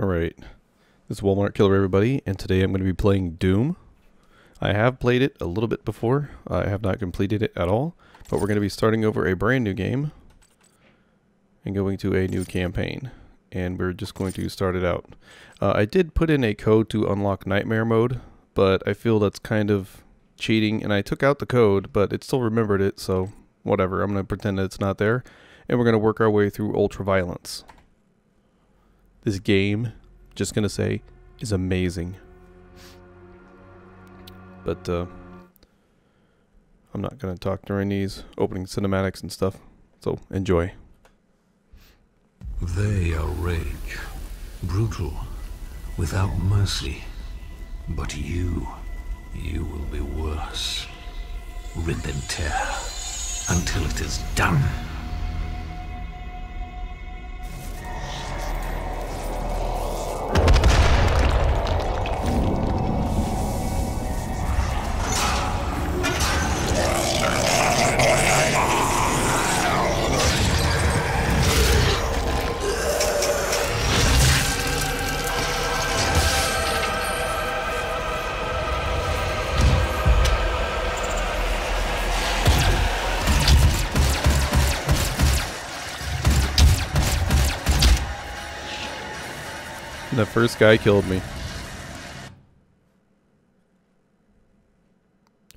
Alright, this is Walmart Killer everybody, and today I'm going to be playing Doom. I have played it a little bit before, I have not completed it at all, but we're going to be starting over a brand new game and going to a new campaign. And we're just going to start it out. Uh, I did put in a code to unlock Nightmare Mode, but I feel that's kind of cheating, and I took out the code, but it still remembered it, so whatever, I'm going to pretend that it's not there. And we're going to work our way through Ultraviolence. This game, just gonna say, is amazing. But uh, I'm not gonna talk during these opening cinematics and stuff. So enjoy. They are rage, brutal, without mercy. But you, you will be worse. Rip and tear until it is done. Guy killed me.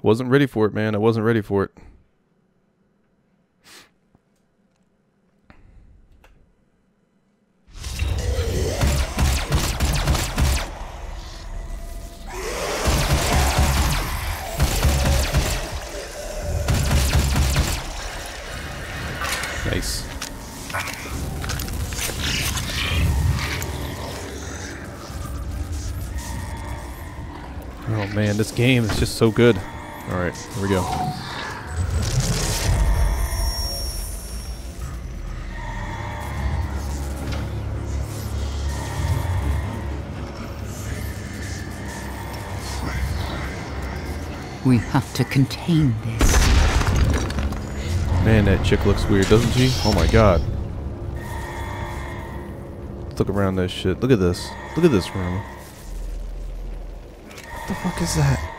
Wasn't ready for it, man. I wasn't ready for it. Game is just so good. Alright, here we go. We have to contain this. Man, that chick looks weird, doesn't she? Oh my god. Let's look around this shit. Look at this. Look at this room. What the fuck is that?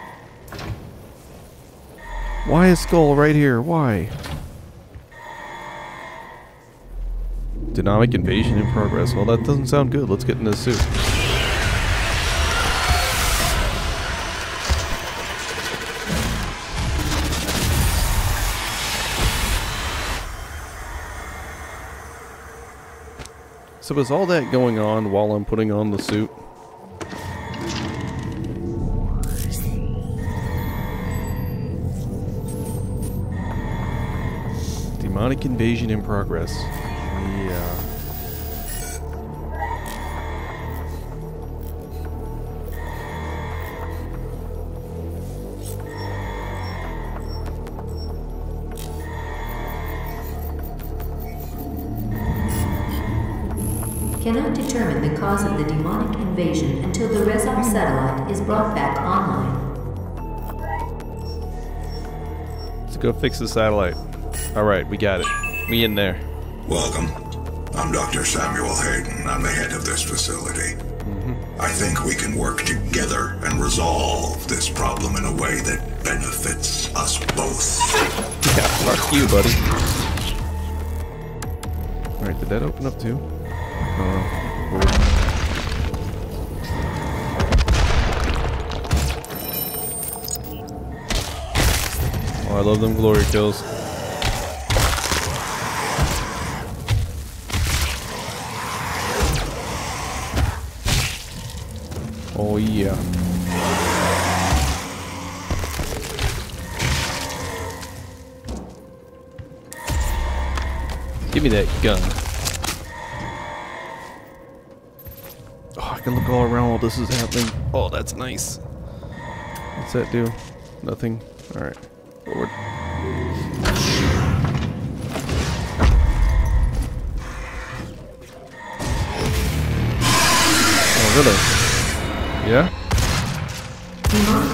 Why is skull right here? Why? Demonic invasion in progress. Well, that doesn't sound good. Let's get in this suit. So is all that going on while I'm putting on the suit? Demonic invasion in progress. Yeah. Cannot determine the cause of the demonic invasion until the Rezar satellite is brought back online. Let's go fix the satellite. Alright, we got it. We in there. Welcome. I'm Dr. Samuel Hayden. I'm the head of this facility. I think we can work together and resolve this problem in a way that benefits us both. Yeah, fuck you, buddy. Alright, did that open up too? Uh. Oh, I love them glory kills. Oh yeah. Give me that gun. Oh, I can look all around while this is happening. Oh, that's nice. What's that do? Nothing. Alright. Forward. Oh, really? Yeah?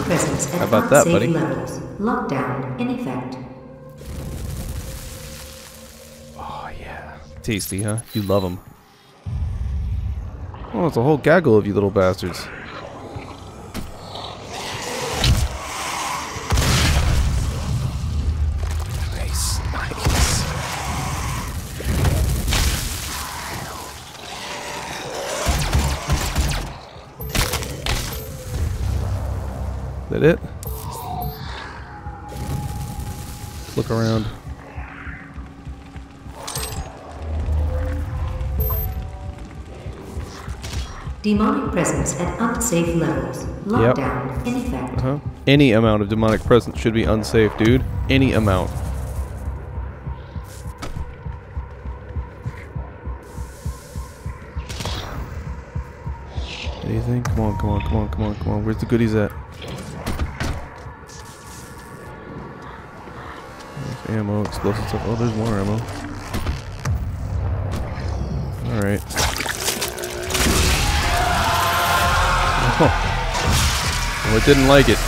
Presence How about that, buddy? levels. Lockdown in effect. Oh, yeah. Tasty, huh? You love them. Oh, it's a whole gaggle of you little bastards. That it? Look around. Demonic presence at unsafe levels. Yep. Lockdown in effect. Huh? Any amount of demonic presence should be unsafe, dude. Any amount. Anything? Come on, come on, come on, come on, come on. Where's the goodies at? Ammo, explosive stuff. Oh, there's more ammo. Alright. Oh. Well, it didn't like it.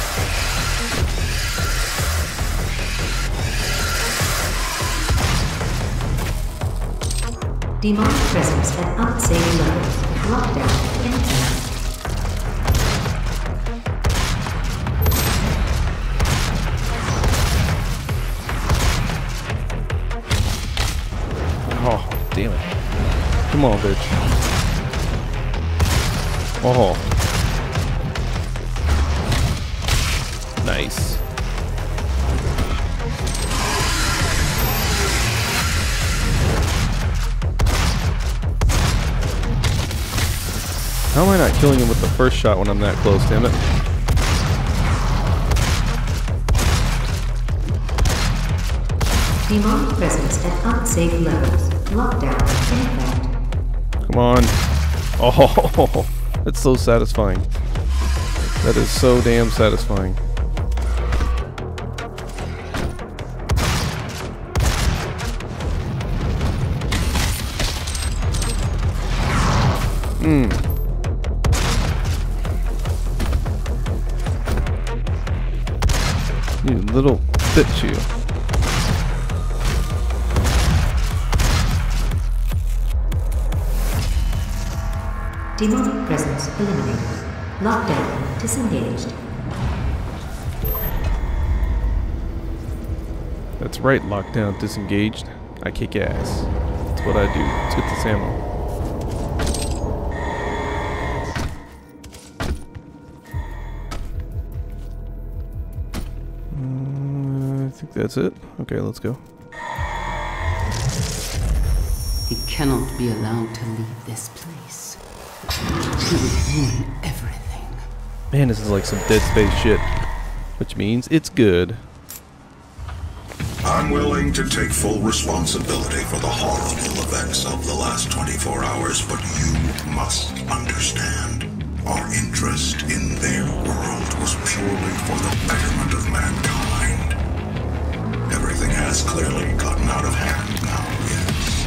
Demonic at unsafe levels. Lockdown Come on, bitch. Oh. Nice. How am I not killing him with the first shot when I'm that close, damn it? Demonic presence at unsafe levels. Lockdown in effect. Come on. Oh, that's so satisfying. That is so damn satisfying. Mmm. You little bitch, you. Demonic presence eliminated. Lockdown disengaged. That's right, lockdown, disengaged. I kick ass. That's what I do. Let's get this ammo. I think that's it. Okay, let's go. He cannot be allowed to leave this place. He would ruin everything. Man, this is like some Dead Space shit. Which means it's good. I'm willing to take full responsibility for the horrible events of the last 24 hours, but you must understand. Our interest in their world was purely for the betterment of mankind. Everything has clearly gotten out of hand now, yes.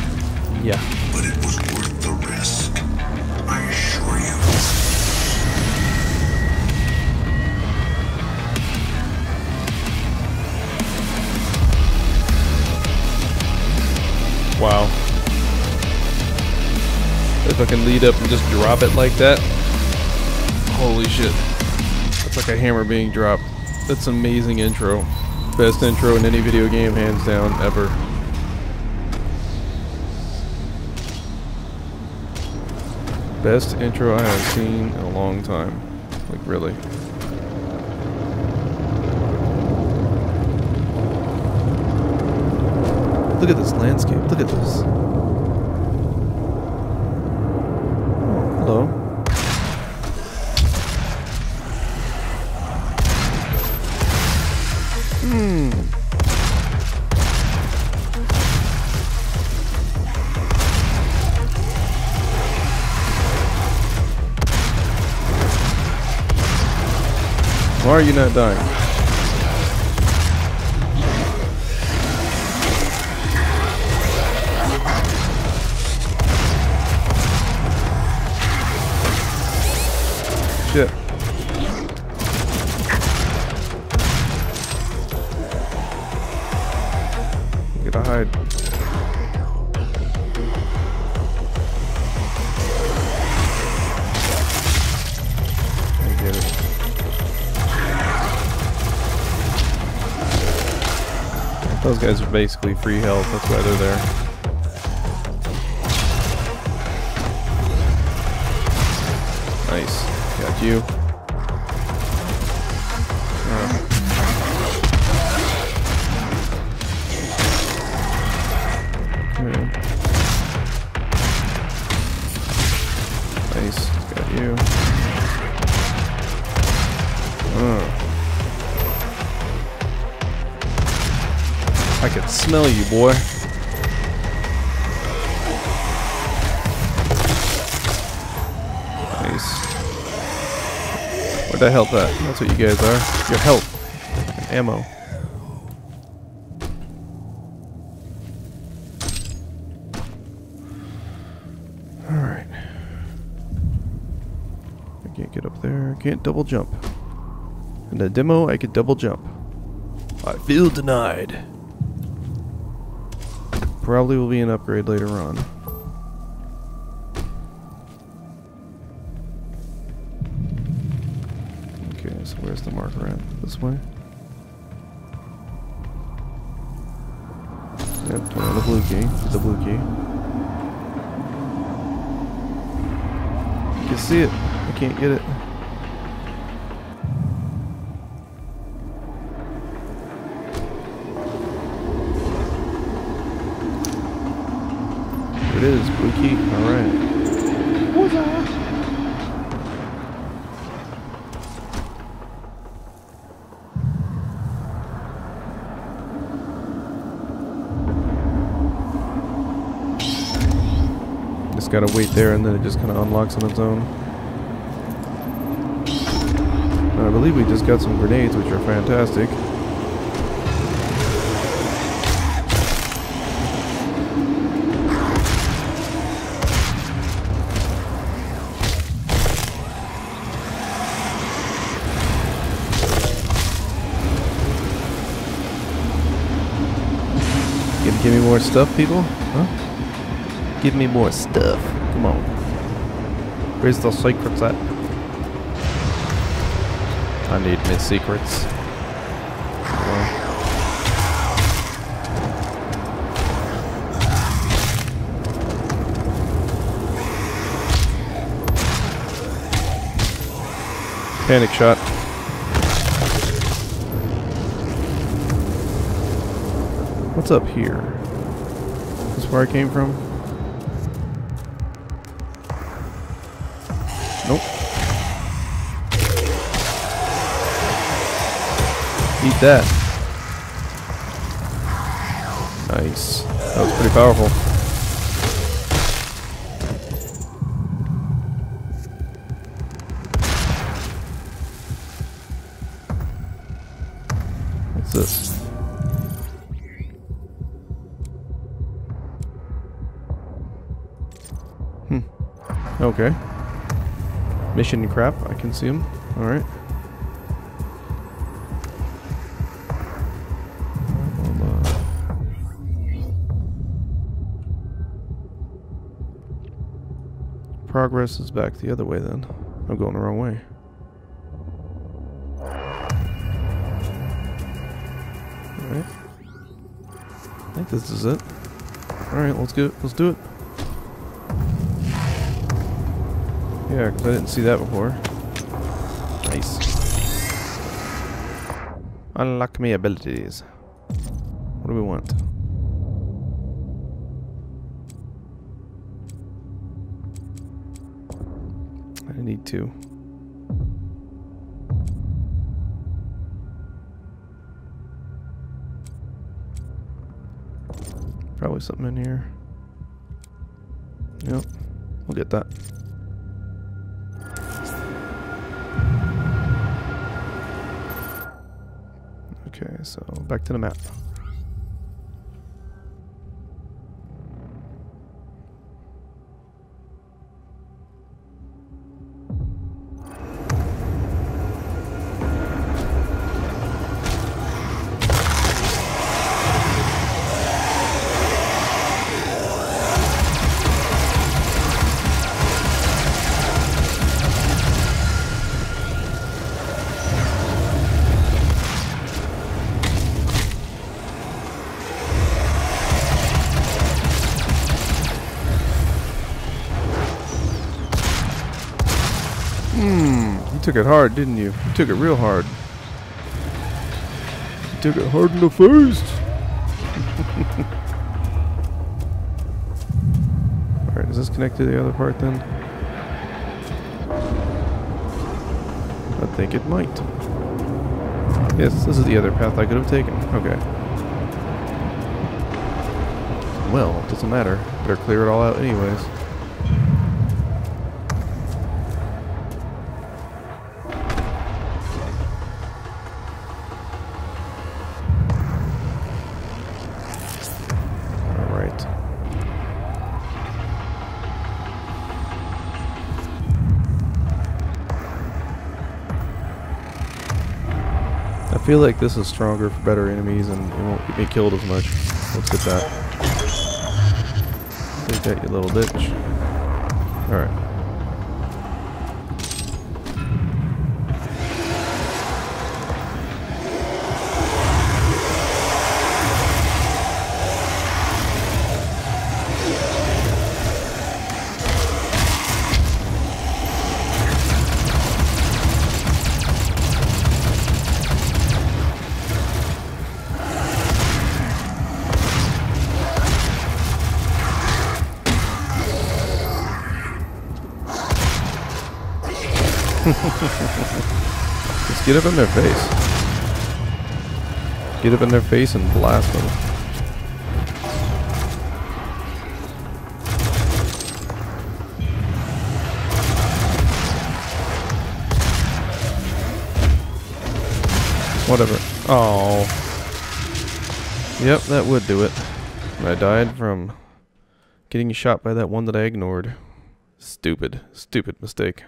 Yeah. But it was worth the risk. I. Wow. If I can lead up and just drop it like that. Holy shit. That's like a hammer being dropped. That's amazing intro. Best intro in any video game, hands down, ever. Best intro I have seen in a long time. Like, really. Look at this landscape. Look at this. Why are you not dying? Shit. Guys are basically free health, that's why they're there. Nice. Got you. I can smell you, boy. Nice. Where'd that health at? That's what you guys are. Your health. Ammo. Alright. I can't get up there. I can't double jump. In the demo, I could double jump. I feel denied. Probably will be an upgrade later on. Okay, so where's the marker at? This way? Yep, turn on the blue key. The blue key. You can see it. I can't get it. Is, blue key. Alright. Just gotta wait there and then it just kinda unlocks on its own. I believe we just got some grenades, which are fantastic. Give me more stuff, people? Huh? Give me more stuff. Come on. Where's the secrets at? I need my secrets. Panic shot. What's up here? Is this where I came from? Nope. Eat that. Nice. That was pretty powerful. What's this? Okay. Mission crap. I can see him. Alright. Progress is back the other way then. I'm going the wrong way. Alright. I think this is it. Alright, let's get let's do it. Yeah, because I didn't see that before. Nice. Unlock me abilities. What do we want? I need two. Probably something in here. Yep. We'll get that. Okay, so back to the map. Took it hard, didn't you? You took it real hard. You took it hard in the face. Alright, is this connected to the other part then? I think it might. Yes, this is the other path I could have taken. Okay. Well, doesn't matter. Better clear it all out anyways. Feel like this is stronger for better enemies and it won't get me killed as much. Let's get that. Take that, you little bitch. Alright. Get up in their face. Get up in their face and blast them. Whatever. Oh. Yep, that would do it. I died from getting shot by that one that I ignored. Stupid. Stupid mistake.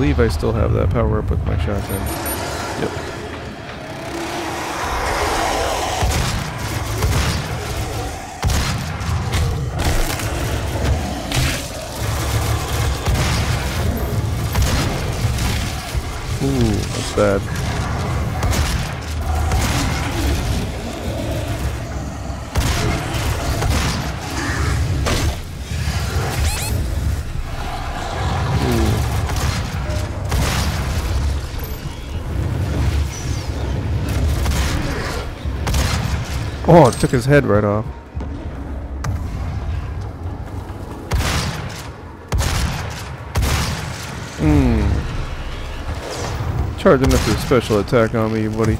Believe I still have that power up with my shotgun. Yep. Ooh, that's bad. Oh, it took his head right off. Hmm. Charging up your special attack on me, buddy.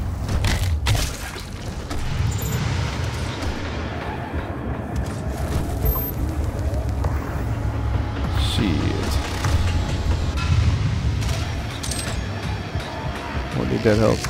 Shit. I need that help.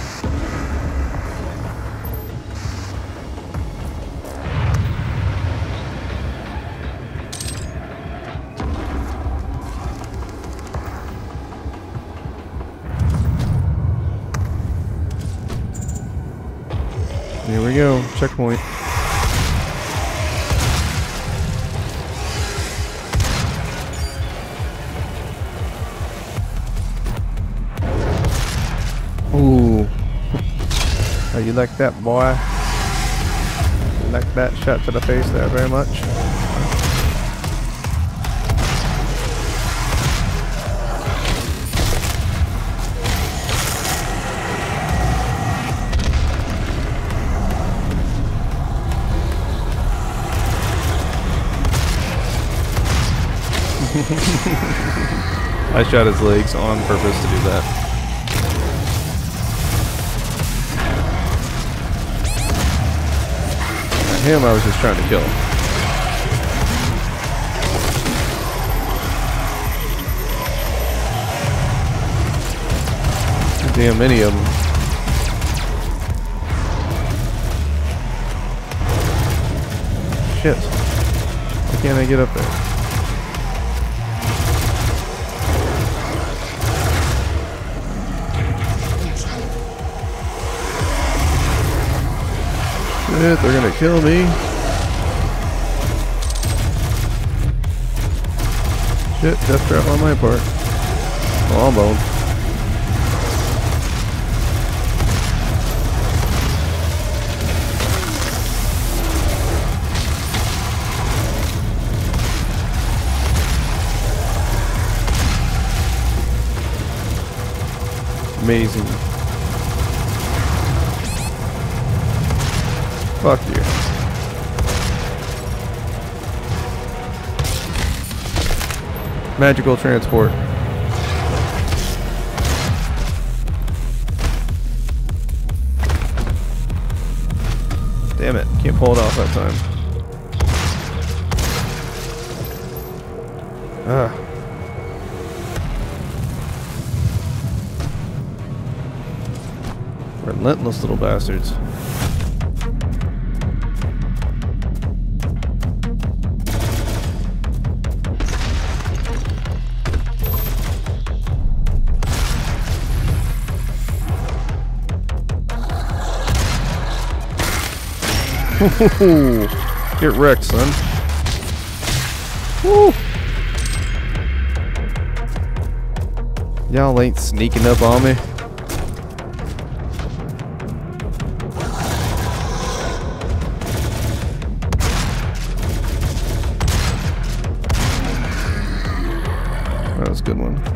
Here we go. Checkpoint. Ooh. How you like that, boy? Like that shot to the face there very much? I shot his legs on purpose to do that. Him, I was just trying to kill. Damn many of them. Shit. Why can't I get up there? Shit, they're gonna kill me. Shit, death trap on my part. Oh, I'm. Amazing. Fuck you. Magical transport. Damn it, can't pull it off that time. Ah. Relentless little bastards. Get wrecked, son. Y'all ain't sneaking up on me. That was a good one.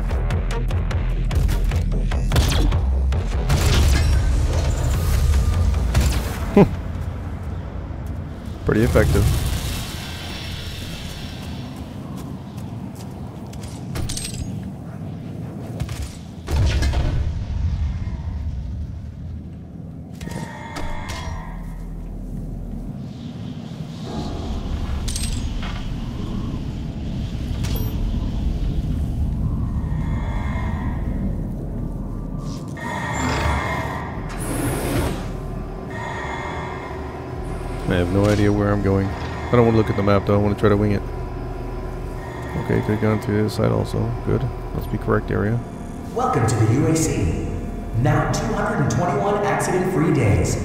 Pretty effective. I have no idea where I'm going. I don't want to look at the map though, I want to try to wing it. Okay, could have gone through this side also. Good. Must be correct area. Welcome to the UAC. Now 221 accident-free days.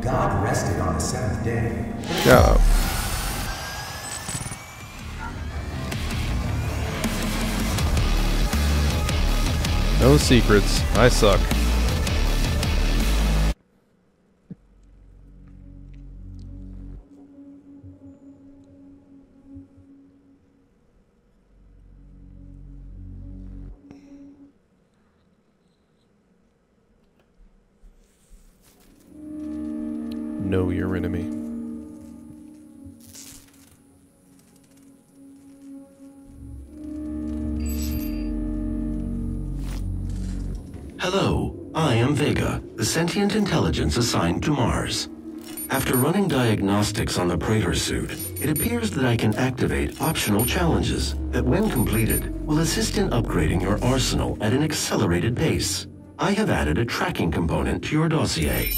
God rested on the seventh day. Shut No secrets. I suck. Hello, I am Vega, the sentient intelligence assigned to Mars. After running diagnostics on the Praetor suit, it appears that I can activate optional challenges that, when completed, will assist in upgrading your arsenal at an accelerated pace. I have added a tracking component to your dossier.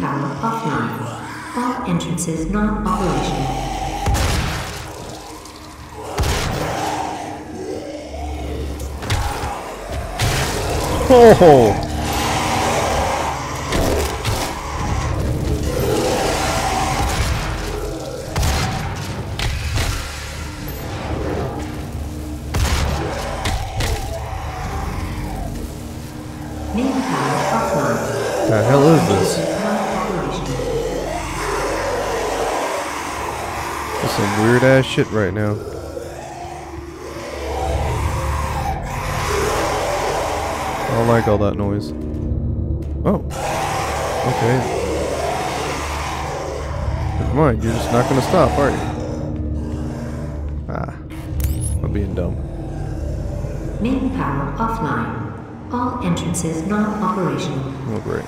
Power offline. All entrances not operational. Oh! Shit right now. I don't like all that noise. Oh. Okay. Never mind, you're just not gonna stop, are you? Ah. I'm being dumb. Main power offline. All entrances not operational. Oh, great.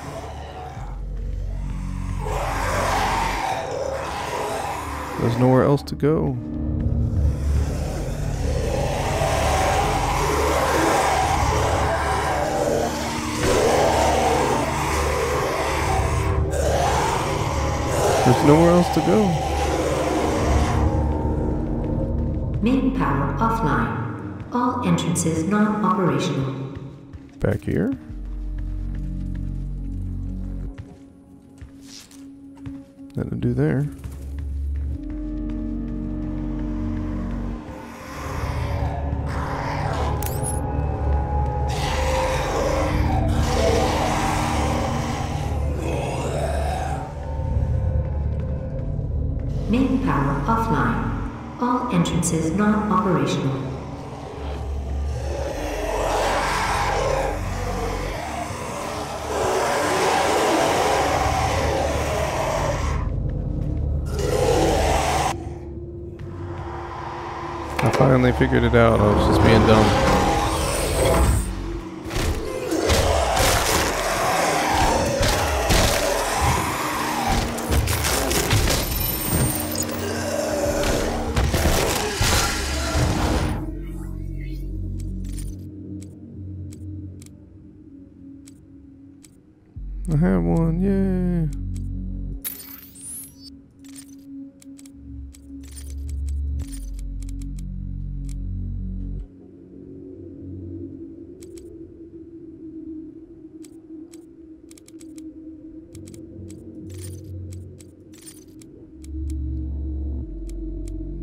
There's nowhere else to go. There's nowhere else to go. Main power offline. All entrances non-operational. Back here? Nothing to do there. All entrances non-operational. I finally figured it out. I was just being dumb. I have one, yay!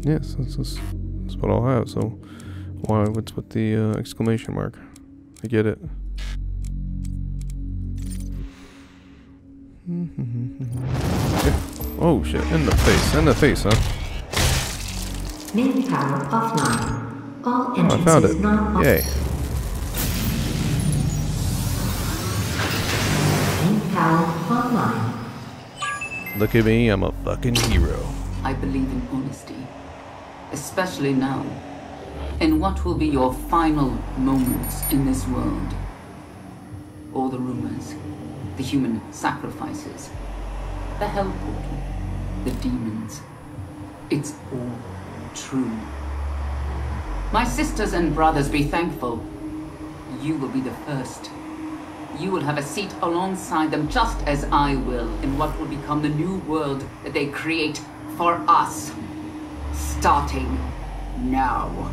Yes, that's, that's, that's what I'll have. So, why? What's with the uh, exclamation mark? I get it. Mm-hmm. Oh shit! In the face! In the face, huh? Main power offline. All Oh, I found it. non-operational. Yay! Main power online. Look at me! I'm a fucking hero. I believe in honesty, especially now, in what will be your final moments in this world. All the rumors, the human sacrifices, the hell portal, the demons. It's all true. My sisters and brothers, be thankful. You will be the first. You will have a seat alongside them, just as I will, in what will become the new world that they create for us. Starting now.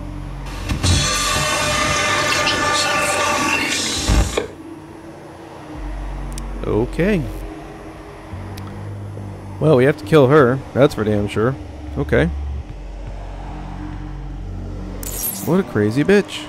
Okay. Well, we have to kill her. That's for damn sure. Okay. What a crazy bitch.